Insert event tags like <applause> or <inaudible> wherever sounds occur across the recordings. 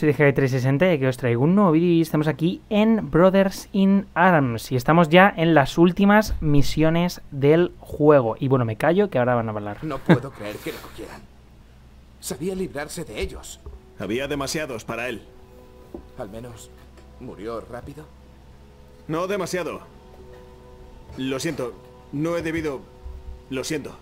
soy de 360 y aquí os traigo un nuevo vídeo y estamos aquí en Brothers in Arms y estamos ya en las últimas misiones del juego. Y bueno, me callo que ahora van a hablar. No puedo creer que lo cogieran. Sabía librarse de ellos. Había demasiados para él. Al menos murió rápido. No demasiado. Lo siento. No he debido... Lo siento.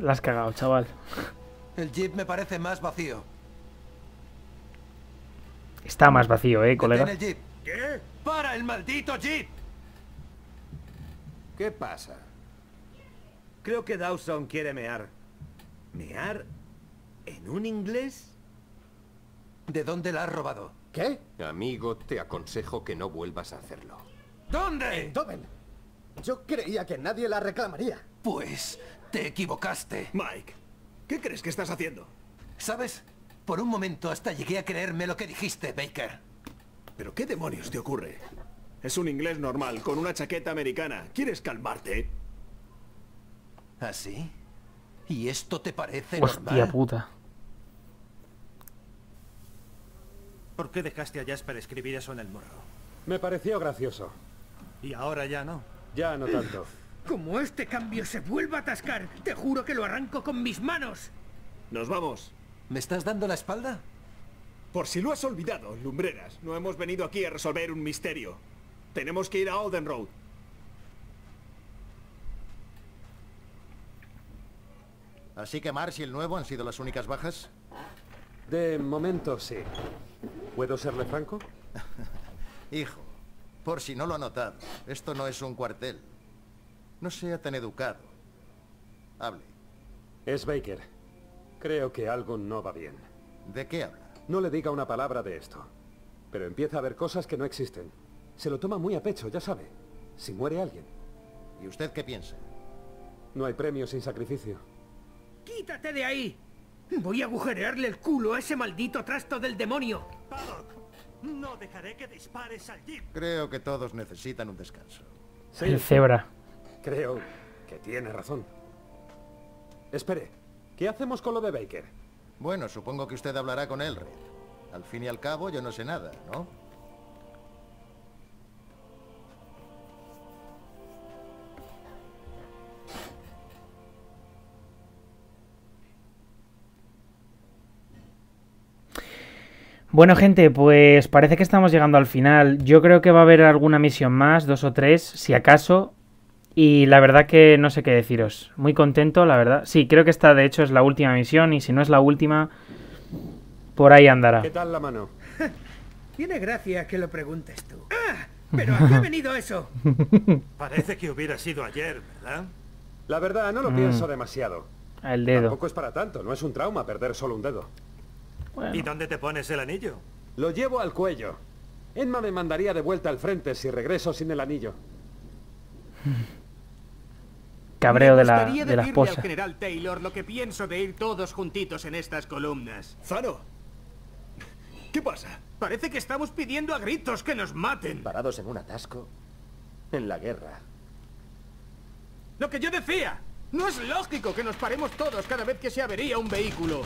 La has cagado, chaval. El jeep me parece más vacío. Está más vacío, eh, colega. El jeep. ¿Qué? ¡Para el maldito jeep! ¿Qué pasa? Creo que Dawson quiere mear. ¿Mear? ¿En un inglés? ¿De dónde la has robado? ¿Qué? Amigo, te aconsejo que no vuelvas a hacerlo. ¿Dónde? Yo creía que nadie la reclamaría. Pues te equivocaste. Mike, ¿qué crees que estás haciendo? ¿Sabes? Por un momento hasta llegué a creerme lo que dijiste, Baker. ¿Pero qué demonios te ocurre? Es un inglés normal, con una chaqueta americana. ¿Quieres calmarte? ¿Así? ¿Ah, ¿Y esto te parece Hostia normal? puta. ¿Por qué dejaste a Jasper escribir eso en el morro? Me pareció gracioso. Y ahora ya no. Ya no tanto. <laughs> Como este cambio se vuelva a atascar, te juro que lo arranco con mis manos. Nos vamos. ¿Me estás dando la espalda? Por si lo has olvidado, lumbreras, no hemos venido aquí a resolver un misterio. Tenemos que ir a Alden Road. Así que Mars y el nuevo han sido las únicas bajas. De momento sí. ¿Puedo serle franco? <laughs> Hijo, por si no lo ha notado, esto no es un cuartel. No sea tan educado. Hable. Es Baker. Creo que algo no va bien. ¿De qué habla? No le diga una palabra de esto. Pero empieza a ver cosas que no existen. Se lo toma muy a pecho, ya sabe. Si muere alguien, ¿Y usted qué piensa? no hay premio sin sacrificio. ¡Quítate de ahí! Voy a agujerearle el culo a ese maldito trasto del demonio. No dejaré que dispares al jeep. Creo que todos necesitan un descanso. Sí, El cebra. Creo que tiene razón. Espere, ¿qué hacemos con lo de Baker? Bueno, supongo que usted hablará con él, Red. Al fin y al cabo, yo no sé nada, ¿no? Bueno, gente, pues parece que estamos llegando al final. Yo creo que va a haber alguna misión más, dos o tres, si acaso. Y la verdad que no sé qué deciros. Muy contento, la verdad. Sí, creo que esta de hecho es la última misión y si no es la última, por ahí andará. ¿Qué tal la mano? <laughs> Tiene gracia que lo preguntes tú. ¡Ah! ¿Pero a qué ha <laughs> venido eso? Parece que hubiera sido ayer, ¿verdad? La verdad, no lo pienso demasiado. El dedo. Tampoco es para tanto, no es un trauma perder solo un dedo. Bueno. ¿Y dónde te pones el anillo? Lo llevo al cuello. Emma me mandaría de vuelta al frente si regreso sin el anillo. <laughs> Cabreo de la, gustaría de la decirle al esposa. general Taylor lo que pienso de ir todos juntitos en estas columnas. Zano. ¿Qué pasa? Parece que estamos pidiendo a gritos que nos maten. Parados en un atasco. En la guerra. Lo que yo decía. No es lógico que nos paremos todos cada vez que se avería un vehículo.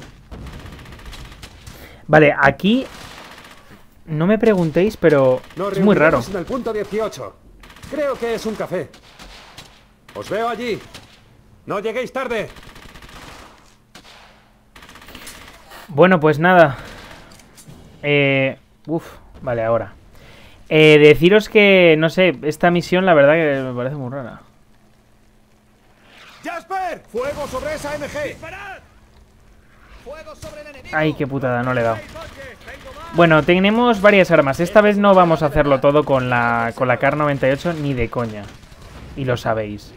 Vale, aquí no me preguntéis, pero Nos es muy raro. en el punto 18. Creo que es un café. Os veo allí. No lleguéis tarde. Bueno, pues nada. Eh, uf, vale, ahora. Eh, deciros que, no sé, esta misión la verdad que me parece muy rara. ¡Jasper! ¡Fuego sobre esa MG! Ay, qué putada, no le he dado. Bueno, tenemos varias armas. Esta vez no vamos a hacerlo todo con la, con la CAR 98 ni de coña. Y lo sabéis.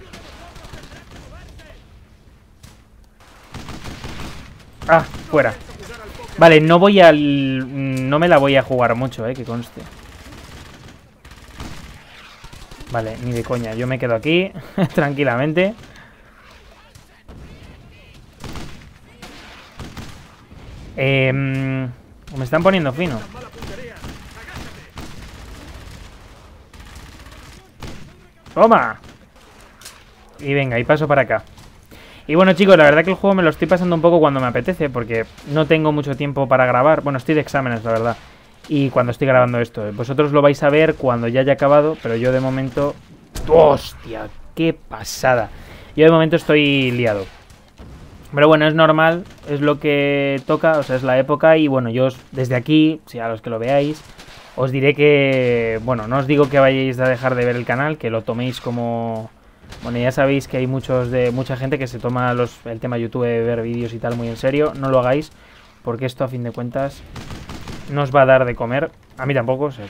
Ah, fuera. Vale, no voy al... No me la voy a jugar mucho, eh, que conste. Vale, ni de coña. Yo me quedo aquí, <laughs> tranquilamente. Eh, me están poniendo fino. Toma. Y venga, y paso para acá. Y bueno chicos, la verdad que el juego me lo estoy pasando un poco cuando me apetece, porque no tengo mucho tiempo para grabar. Bueno, estoy de exámenes, la verdad. Y cuando estoy grabando esto, vosotros lo vais a ver cuando ya haya acabado, pero yo de momento... ¡Hostia! ¡Qué pasada! Yo de momento estoy liado. Pero bueno, es normal, es lo que toca, o sea, es la época y bueno, yo desde aquí, si a los que lo veáis, os diré que, bueno, no os digo que vayáis a dejar de ver el canal, que lo toméis como... Bueno, ya sabéis que hay muchos de mucha gente que se toma el tema YouTube de ver vídeos y tal muy en serio. No lo hagáis, porque esto a fin de cuentas no os va a dar de comer. A mí tampoco, o sea,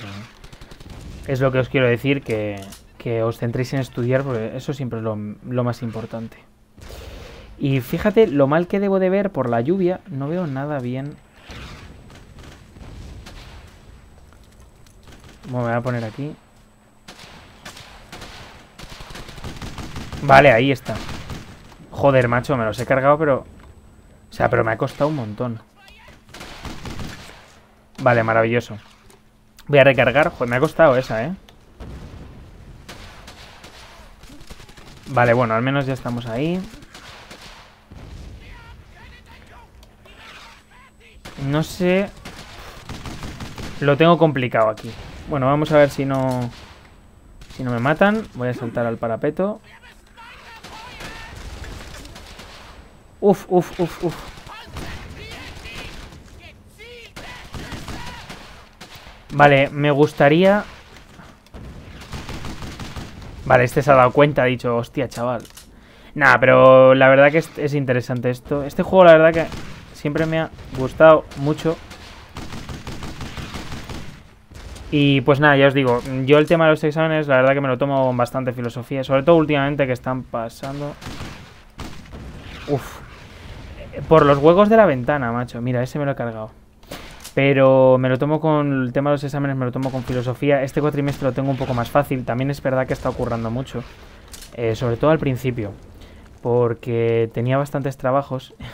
es lo que os quiero decir, que, que os centréis en estudiar, porque eso siempre es lo, lo más importante. Y fíjate lo mal que debo de ver por la lluvia. No veo nada bien. me voy a poner aquí. Vale, ahí está. Joder, macho, me los he cargado, pero... O sea, pero me ha costado un montón. Vale, maravilloso. Voy a recargar. Joder, me ha costado esa, ¿eh? Vale, bueno, al menos ya estamos ahí. No sé... Lo tengo complicado aquí. Bueno, vamos a ver si no... Si no me matan. Voy a saltar al parapeto. Uf, uf, uf, uf. Vale, me gustaría... Vale, este se ha dado cuenta, ha dicho, hostia, chaval. Nada, pero la verdad que es, es interesante esto. Este juego, la verdad que siempre me ha gustado mucho. Y pues nada, ya os digo, yo el tema de los exámenes, la verdad que me lo tomo con bastante filosofía, sobre todo últimamente que están pasando... Uf. Por los huecos de la ventana, macho. Mira, ese me lo he cargado. Pero me lo tomo con el tema de los exámenes, me lo tomo con filosofía. Este cuatrimestre lo tengo un poco más fácil. También es verdad que está ocurriendo mucho. Eh, sobre todo al principio. Porque tenía bastantes trabajos. <laughs>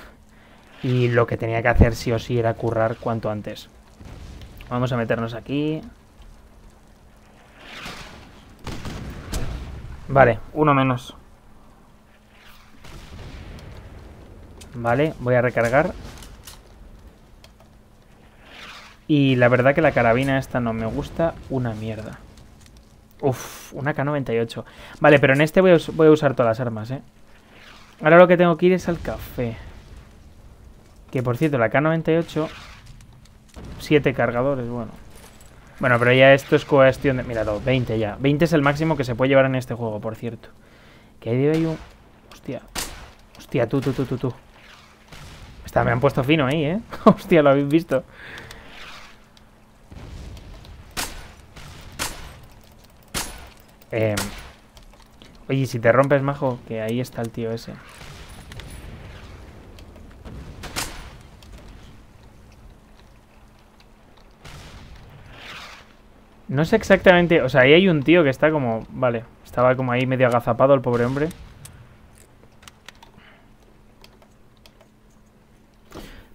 Y lo que tenía que hacer sí o sí era currar cuanto antes. Vamos a meternos aquí. Vale, uno menos. Vale, voy a recargar. Y la verdad que la carabina esta no me gusta una mierda. Uf, una K98. Vale, pero en este voy a, voy a usar todas las armas, ¿eh? Ahora lo que tengo que ir es al café. Que por cierto, la K98... Siete cargadores, bueno. Bueno, pero ya esto es cuestión de... Mira, 20 ya. 20 es el máximo que se puede llevar en este juego, por cierto. Que ahí hay un... Hostia. Hostia, tú, tú, tú, tú, tú. Me han puesto fino ahí, ¿eh? <laughs> Hostia, lo habéis visto. Eh... Oye, si te rompes, majo, que ahí está el tío ese. No sé exactamente... O sea, ahí hay un tío que está como... Vale, estaba como ahí medio agazapado el pobre hombre.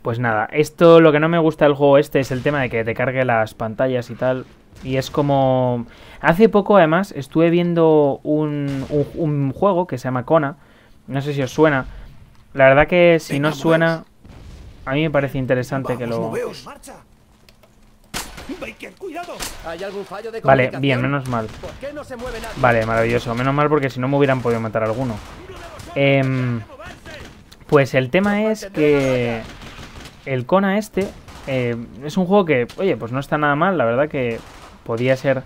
Pues nada, esto lo que no me gusta del juego este es el tema de que te cargue las pantallas y tal. Y es como... Hace poco además estuve viendo un, un, juego que se llama Kona. No sé si os suena. La verdad que si no suena... A mí me parece interesante que lo... Vale, bien, menos mal. Vale, maravilloso. Menos mal porque si no me hubieran podido matar alguno. Eh, pues el tema es que el Kona este eh, es un juego que, oye, pues no está nada mal. La verdad que podía ser...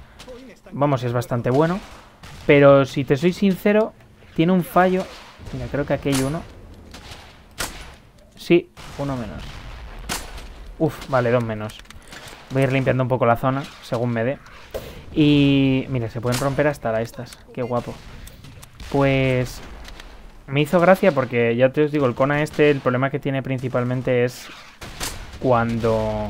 Vamos, es bastante bueno. Pero si te soy sincero, tiene un fallo. Mira, creo que aquí hay uno. Sí, uno menos. Uf, vale, dos menos. Voy a ir limpiando un poco la zona, según me dé. Y... Mira, se pueden romper hasta estas. Qué guapo. Pues... Me hizo gracia porque, ya te os digo, el Kona este, el problema que tiene principalmente es cuando...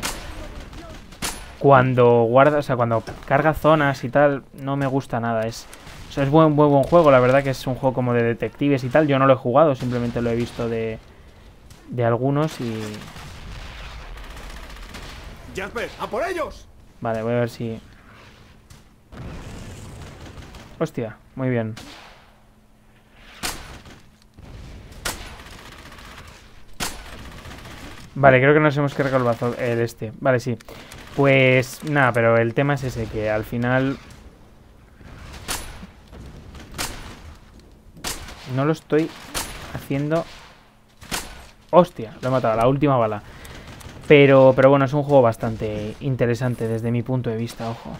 Cuando guarda, o sea, cuando carga zonas y tal, no me gusta nada. Es, o sea, es buen, buen, buen juego, la verdad que es un juego como de detectives y tal. Yo no lo he jugado, simplemente lo he visto de, de algunos y, Jasper, ¡a por ellos! Vale, voy a ver si... Hostia, muy bien. Vale, creo que nos hemos cargado el bazo, el este. Vale, sí. Pues nada, pero el tema es ese, que al final... No lo estoy haciendo... Hostia, lo he matado, la última bala. Pero, pero bueno, es un juego bastante interesante desde mi punto de vista, ojo.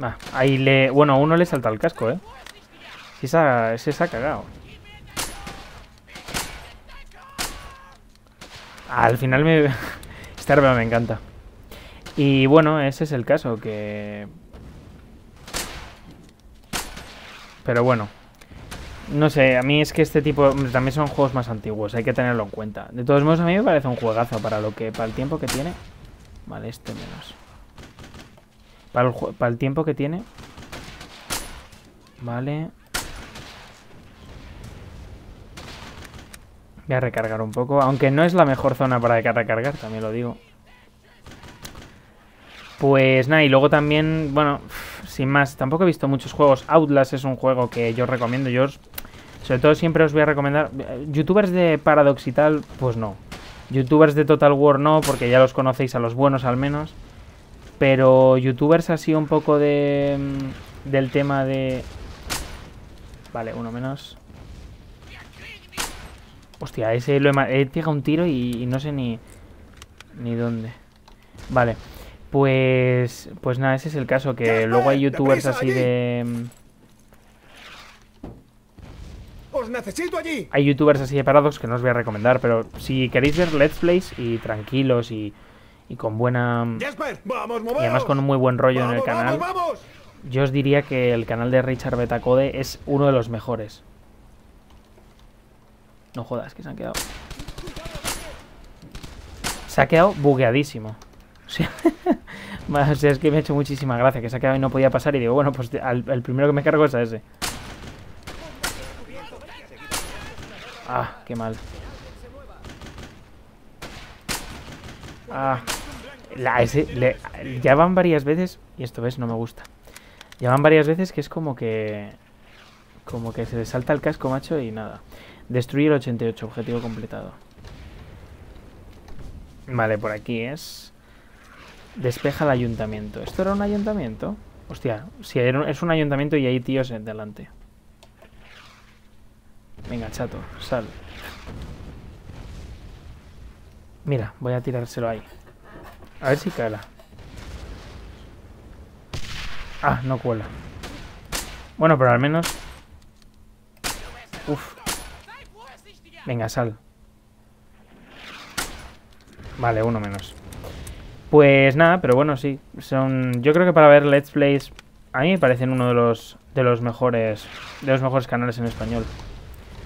Va, ahí le... Bueno, a uno le salta el casco, ¿eh? Si se ha, cagado. Al final me... <laughs> Esta arma me encanta. Y bueno, ese es el caso, que... Pero bueno. No sé, a mí es que este tipo... También son juegos más antiguos, hay que tenerlo en cuenta. De todos modos, a mí me parece un juegazo para lo que... Para el tiempo que tiene. Vale, este menos. Para el tiempo que tiene. Vale. A recargar un poco, aunque no es la mejor zona para recargar, también lo digo. Pues nada, y luego también, bueno, sin más, tampoco he visto muchos juegos. Outlast es un juego que yo recomiendo, yo sobre todo siempre os voy a recomendar. Youtubers de Paradox y tal, pues no. Youtubers de Total War no, porque ya los conocéis a los buenos al menos. Pero youtubers así un poco de... Mm, del tema de... Vale, uno menos. Hostia, ese lo he, he pegado un tiro y, no sé ni... Ni dónde. Vale. Pues... Pues nada, ese es el caso, que luego hay youtubers así de... ¡Os necesito allí! Hay youtubers así de parados que no os voy a recomendar, pero si queréis ver let's plays y tranquilos y y con buena... vamos, y además con un muy buen rollo en el canal. Yo os diría que el canal de Richard Betacode es uno de los mejores. No jodas, que se han quedado... Se ha quedado bugueadísimo. <laughs> O sea, es que me ha hecho muchísima gracia que se ha quedado y no podía pasar y digo, bueno, pues el primero que me cargo es a ese. Ah, qué mal. Ah, la S, ya van varias veces, y esto ves, no me gusta. Ya van varias veces que es como que... Como que se le salta el casco, macho, y nada. Destruir 88, objetivo completado. Vale, por aquí es... Despeja el ayuntamiento. ¿Esto era un ayuntamiento? Hostia, si es un ayuntamiento y hay tíos delante. Venga, chato, sal. Mira, voy a tirárselo ahí. A ver si cala. Ah, no cuela. Bueno, pero al menos... Uf. Venga, sal. Vale, uno menos. Pues nada, pero bueno, sí. Son. Yo creo que para ver Let's Plays. A mí me parecen uno de los. de los mejores. De los mejores canales en español.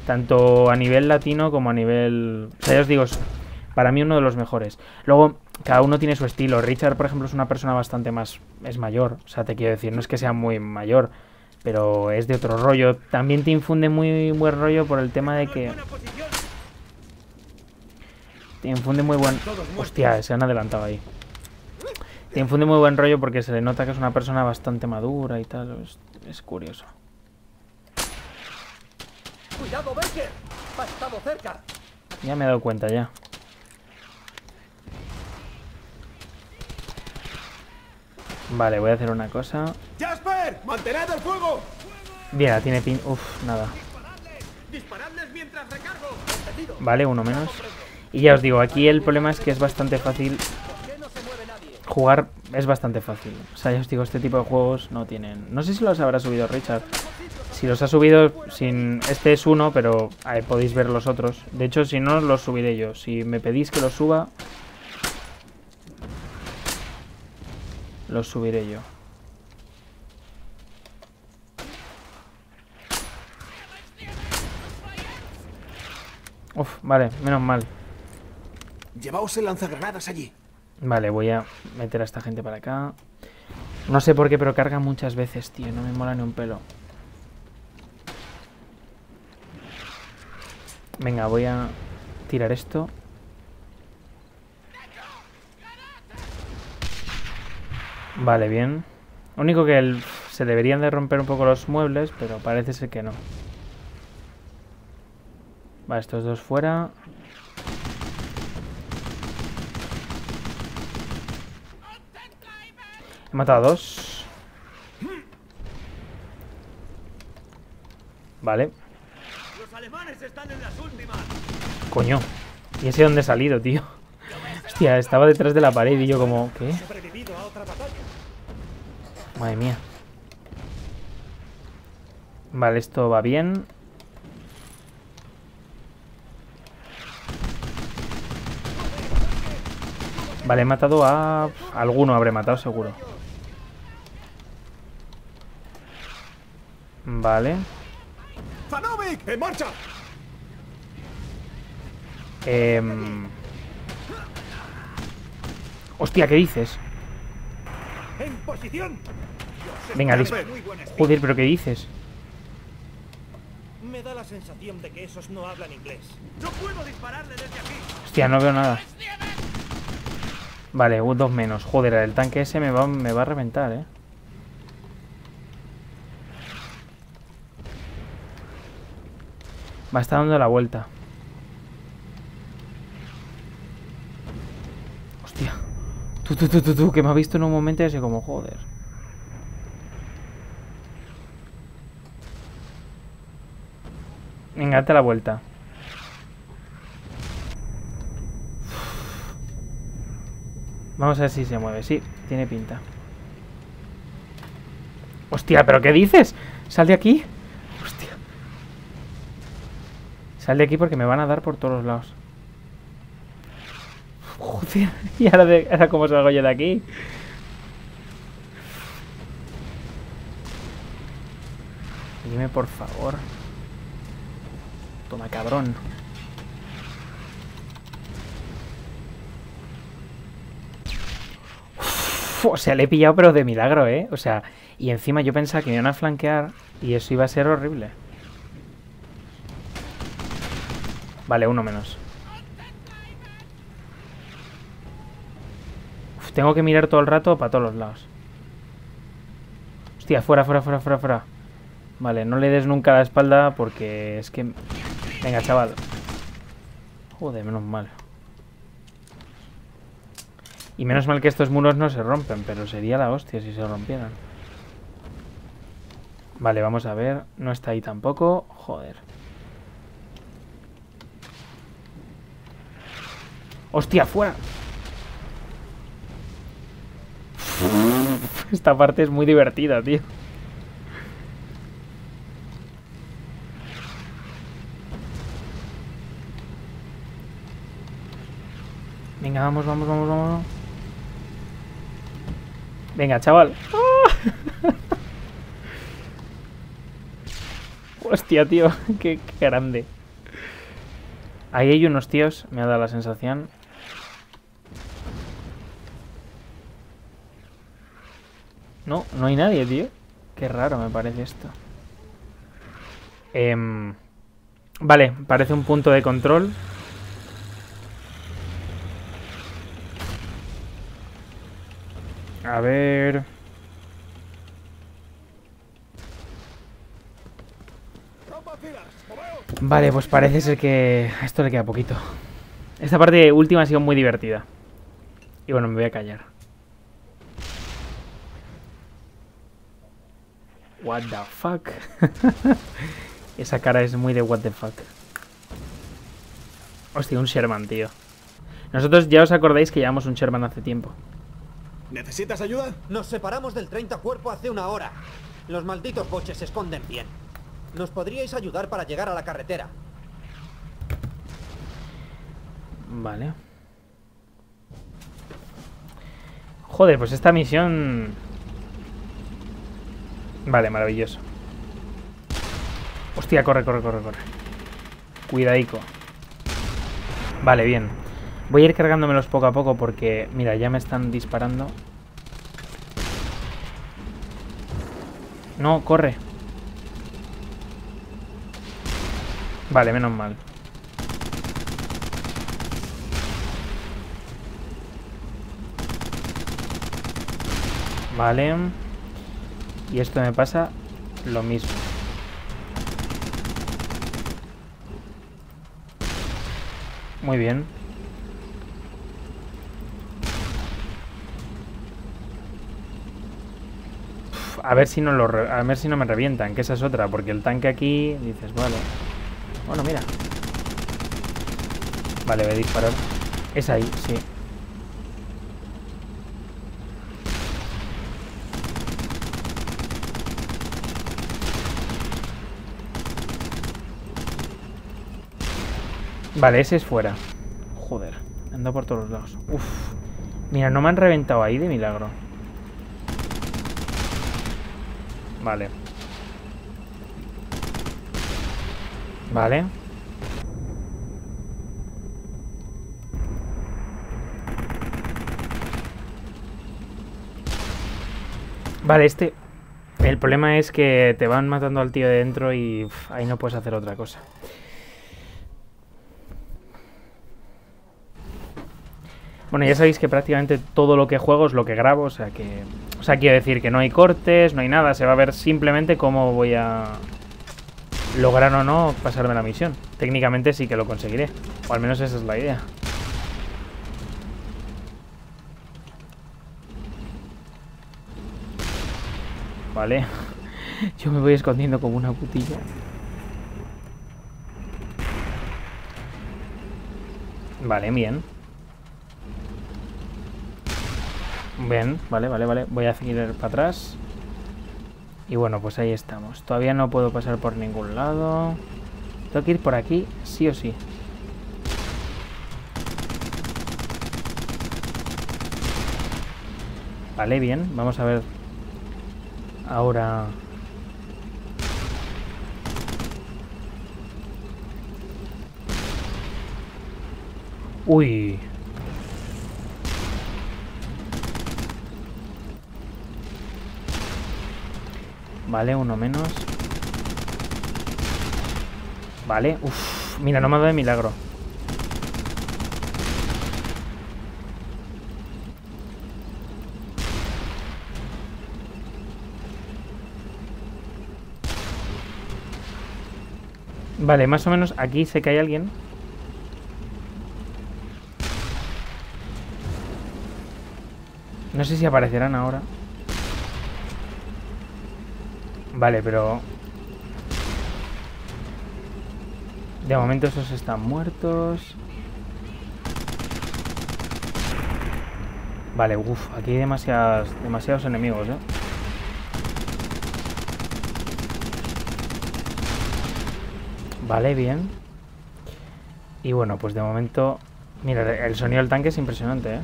Tanto a nivel latino como a nivel. O sea, ya os digo, para mí uno de los mejores. Luego, cada uno tiene su estilo. Richard, por ejemplo, es una persona bastante más... es mayor, o sea, te quiero decir, no es que sea muy mayor, pero es de otro rollo. También te infunde muy buen rollo por el tema de que... Te infunde muy buen... Hostia, se han adelantado ahí. Te infunde muy buen rollo porque se le nota que es una persona bastante madura y tal. Es, es curioso. Cuidado, Baker. Ha estado cerca. Ya me he dado cuenta ya. Vale, voy a hacer una cosa. ¡Jasper! ¡Mantened el fuego! Bien, tiene pin. Uf, nada. Vale, uno menos. Y ya os digo, aquí el problema es que es bastante fácil. Jugar es bastante fácil. O sea, ya os digo, este tipo de juegos no tienen. No sé si los habrá subido Richard. Si los ha subido sin. Este es uno, pero podéis ver los otros. De hecho, si no, los subiré yo. Si me pedís que los suba, los subiré yo. Uf, vale, menos mal. Llevaos el lanzagranadas allí. Vale, voy a meter a esta gente para acá. No sé por qué, pero carga muchas veces, tío. No me mola ni un pelo. Venga, voy a tirar esto. Vale, bien. Único que el... Se deberían de romper un poco los muebles, pero parece ser que no. Va, estos dos fuera. He matado a dos. Vale. Los alemanes están en las últimas. Coño. ¿Y ese dónde he salido, tío? Hostia, estaba detrás de la pared y yo como... ¿Qué? Sobrevivido a otra batalla. Madre mía. Vale, esto va bien. Vale, he matado a... Alguno habré matado, seguro. Vale. ¡En marcha! Em, Hostia, ¿qué dices? ¡En posición! Venga, dis... Joder, ¿pero qué dices? Me da la sensación de que esos no hablan inglés. ¡No puedo dispararle desde aquí! Hostia, no veo nada. Vale, dos menos. Joder, el tanque ese me va, me va a reventar, eh. Va a estar dando la vuelta. Hostia. Tú, tú, tú, tú, tú, que me ha visto en un momento y así como, joder. Venga, date la vuelta. Vamos a ver si se mueve. Sí, tiene pinta. Hostia, ¿pero qué dices? Sal de aquí. Hostia. Sal de aquí porque me van a dar por todos los lados. <laughs> Joder. ¿Y ahora, de, ahora cómo salgo yo de aquí? Dime por favor. Toma, cabrón. O sea, le he pillado pero de milagro, ¿eh? O sea, y encima yo pensaba que me iban a flanquear y eso iba a ser horrible. Vale, uno menos. Tengo que mirar todo el rato para todos los lados. Hostia, fuera, fuera, fuera, fuera, fuera. Vale, no le des nunca la espalda porque es que... Venga, chaval. Joder, menos mal. Y menos mal que estos muros no se rompen, pero sería la hostia si se rompieran. Vale, vamos a ver. No está ahí tampoco. Joder. ¡Hostia, fuera! <laughs> Esta parte es muy divertida, tío. Venga, vamos, vamos, vamos, vamos. Venga, chaval. ¡Ah! <laughs> Hostia, tío. <laughs> Qué, qué grande. Ahí hay unos tíos, me ha dado la sensación. No, no hay nadie, tío. Qué raro me parece esto. Em, vale, parece un punto de control. A ver... Vale, pues parece ser que esto le queda poquito. Esta parte última ha sido muy divertida. Y bueno, me voy a callar. What the fuck. <laughs> Esa cara es muy de what the fuck. Hostia, un Sherman, tío. Nosotros ya os acordáis que llevamos un Sherman hace tiempo. ¿Necesitas ayuda? Nos separamos del 30 cuerpo hace una hora. Los malditos boches se esconden bien. ¿Nos podríais ayudar para llegar a la carretera? Vale. Joder, pues esta misión... Vale, maravilloso. Hostia, corre, corre, corre, corre. Cuidadico. Vale, bien. Voy a ir cargándomelos poco a poco porque, mira, ya me están disparando. No, corre. Vale, menos mal. Vale. Y esto me pasa lo mismo. Muy bien. A ver si no lo a ver si no me revientan, que esa es otra, porque el tanque aquí dices, vale. Bueno, mira. Vale, voy a disparar. Es ahí, sí. Vale, ese es fuera. Joder, anda por todos lados. Uf. Mira, no me han reventado ahí de milagro. Vale. Vale. Vale, este... El problema es que te van matando al tío de dentro y uf, ahí no puedes hacer otra cosa. Bueno, ya sabéis que prácticamente todo lo que juego es lo que grabo, o sea que... O sea, quiero decir que no hay cortes, no hay nada, se va a ver simplemente cómo voy a lograr o no pasarme la misión. Técnicamente sí que lo conseguiré, o al menos esa es la idea. Vale. <laughs> Yo me voy escondiendo como una putilla. Vale, bien. Bien, vale, vale, vale. Voy a seguir para atrás. Y bueno, pues ahí estamos. Todavía no puedo pasar por ningún lado. Tengo que ir por aquí, sí o sí. Vale, bien. Vamos a ver. Ahora... Uy. Vale, uno menos. Vale, uff. Mira, no me ha dado de milagro. Vale, más o menos aquí sé que hay alguien. No sé si aparecerán ahora. Vale, pero... De momento esos están muertos. Vale, uff, aquí hay demasiadas, demasiados enemigos, ¿eh? Vale, bien. Y bueno, pues de momento... Mira, el sonido del tanque es impresionante, ¿eh?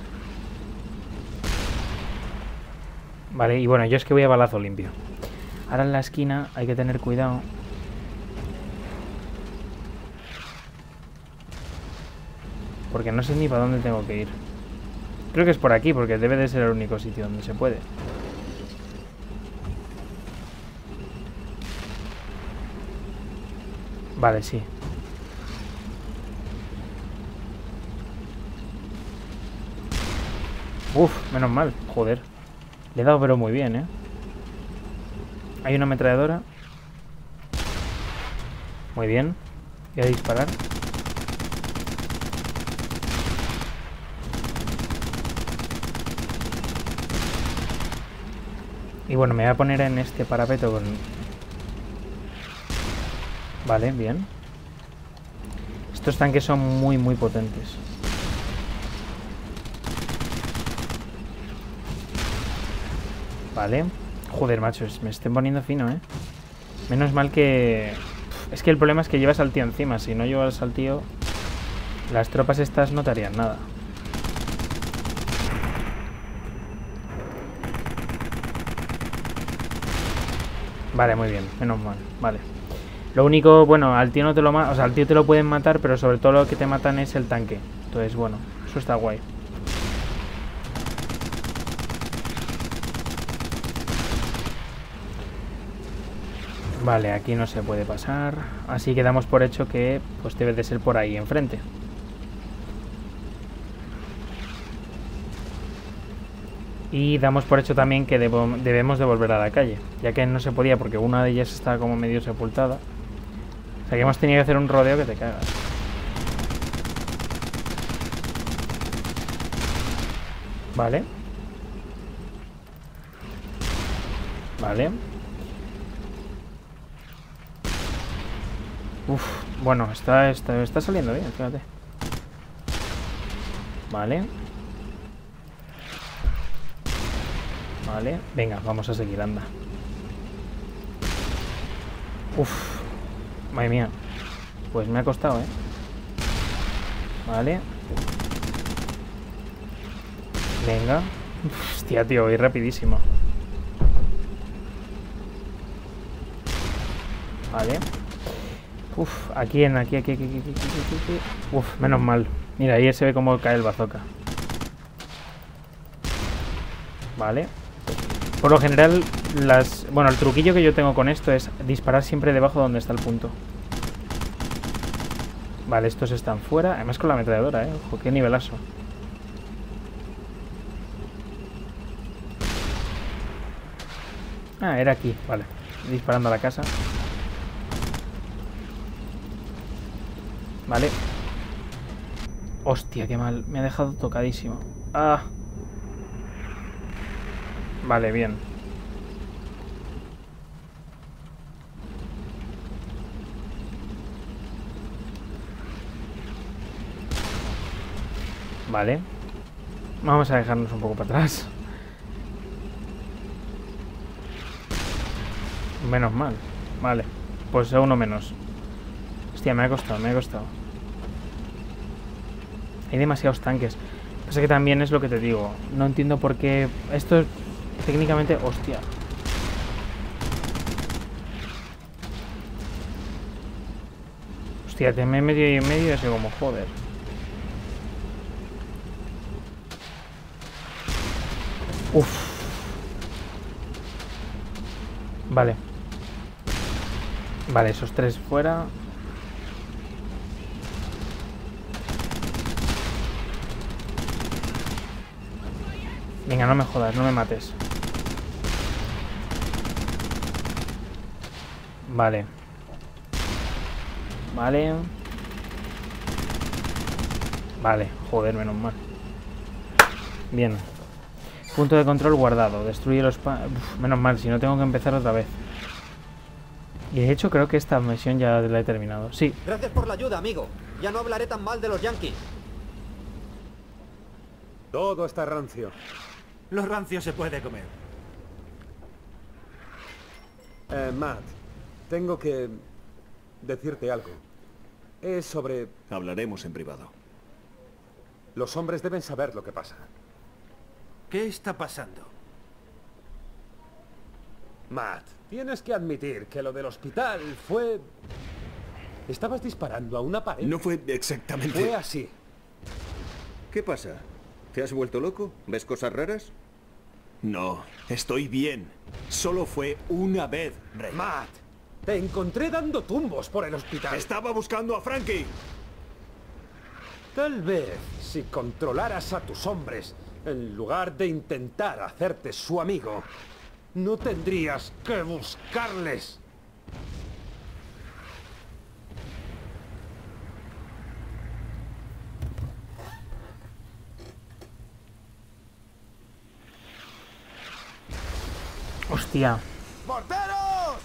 Vale, y bueno, yo es que voy a balazo limpio. Ahora en la esquina hay que tener cuidado. Porque no sé ni para dónde tengo que ir. Creo que es por aquí, porque debe de ser el único sitio donde se puede. Vale, sí. Uf, menos mal, joder. Le he dado pero muy bien, ¿eh? Hay una ametralladora. Muy bien. Voy a disparar. Y bueno, me voy a poner en este parapeto con... Vale, bien. Estos tanques son muy, muy potentes. Vale. Joder, macho, me estén poniendo fino, ¿eh? Menos mal que... Es que el problema es que llevas al tío encima. Si no llevas al tío, las tropas estas no te harían nada. Vale, muy bien, menos mal, vale. Lo único, bueno, al tío no te lo o sea, al tío te lo pueden matar, pero sobre todo lo que te matan es el tanque. Entonces, bueno, eso está guay. Vale, aquí no se puede pasar. Así que damos por hecho que pues debe de ser por ahí enfrente. Y damos por hecho también que debemos de volver a la calle, ya que no se podía porque una de ellas está como medio sepultada. O sea que hemos tenido que hacer un rodeo que te cagas. Vale. Vale. Uf, bueno, está, está, está saliendo bien, fíjate. Vale. Vale, venga, vamos a seguir, anda. Uf, madre mía. Pues me ha costado, ¿eh? Vale. Venga. Hostia, tío, voy rapidísimo. Vale. Uf, aquí en aquí, aquí, aquí, aquí, aquí, aquí, aquí. Uf, menos mal. Mira, ahí se ve cómo cae el bazooka. Vale. Por lo general, las... Bueno, el truquillo que yo tengo con esto es disparar siempre debajo donde está el punto. Vale, estos están fuera. Además con la ametralladora, ¿eh? Ojo, qué nivelazo. Ah, era aquí, vale. Disparando a la casa. Vale. Hostia, qué mal. Me ha dejado tocadísimo. Ah. Vale, bien. Vale. Vamos a dejarnos un poco para atrás. Menos mal. Vale. Pues a uno menos. Hostia, me ha costado, me ha costado. Hay demasiados tanques. Pasa que también es lo que te digo. No entiendo por qué... Esto es técnicamente... Hostia. Hostia, te me he metido ahí en medio y así como joder. Uf. Vale. Vale, esos tres fuera. Venga, no me jodas, no me mates. Vale. Vale. Vale, joder, menos mal. Bien. Punto de control guardado. Destruye los... pa- Uf, menos mal, si no tengo que empezar otra vez. Y de hecho creo que esta misión ya la he terminado. Sí, Gracias por la ayuda, amigo. Ya no hablaré tan mal de los yankees. Todo está rancio. Los rancios se puede comer. Eh, Matt, tengo que decirte algo. Es sobre... Hablaremos en privado. Los hombres deben saber lo que pasa. ¿Qué está pasando? Matt, tienes que admitir que lo del hospital fue... Estabas disparando a una pared. No fue exactamente... Fue así. ¿Qué pasa? ¿Te has vuelto loco? ¿Ves cosas raras? No, estoy bien. Solo fue una vez, Rey. Matt, te encontré dando tumbos por el hospital. Estaba buscando a Frankie. Tal vez si controlaras a tus hombres, en lugar de intentar hacerte su amigo, no tendrías que buscarles. Hostia. ¡Morteros!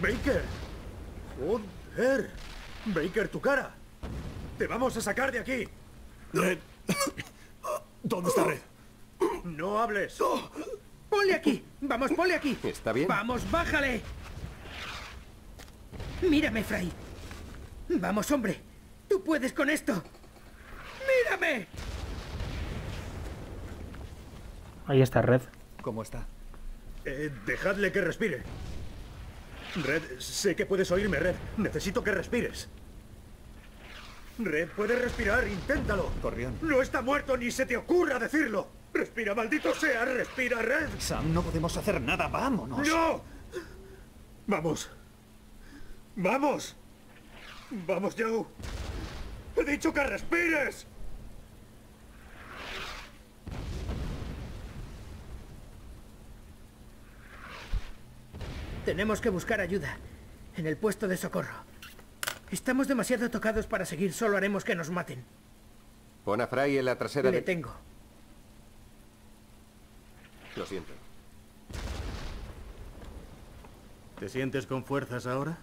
Baker. Joder. Baker, tu cara. Te vamos a sacar de aquí. Red. ¿Dónde está Red? No hables. ¡Ponle aquí! ¡Vamos, ponle aquí! ¿Está bien? ¡Vamos, bájale! Mírame, Fray. Vamos, hombre. Tú puedes con esto. ¡Mírame! Ahí está Red. ¿Cómo está? Eh, dejadle que respire. Red, sé que puedes oírme, Red. Necesito que respires. Red, puedes respirar, inténtalo. Corrión. No está muerto, ni se te ocurra decirlo. Respira, maldito sea, respira, Red. Sam, no podemos hacer nada. Vámonos. ¡No! Vamos. ¡Vamos! ¡Vamos, Joe! ¡He dicho que respires! Tenemos que buscar ayuda. En el puesto de socorro. Estamos demasiado tocados para seguir. Solo haremos que nos maten. Pon a Fry en la trasera Le de... tengo. Lo siento. ¿Te sientes con fuerzas ahora?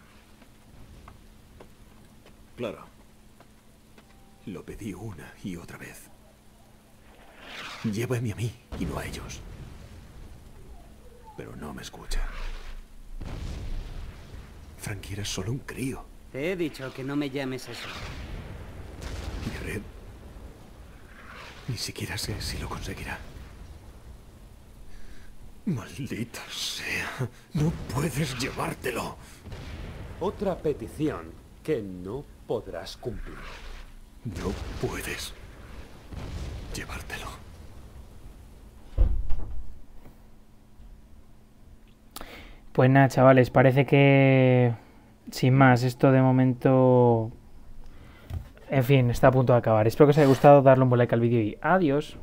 Claro. Lo pedí una y otra vez. Llévame a mí y no a ellos. Pero no me escucha. Frankie era solo un crío. Te he dicho que no me llames eso. Y Red... Ni siquiera sé si lo conseguirá. Maldita sea. No puedes llevártelo. Otra petición que no podrás cumplir. No puedes llevártelo. Pues nada, chavales, parece que sin más, esto de momento... En fin, está a punto de acabar. Espero que os haya gustado, darle un buen like al vídeo y adiós.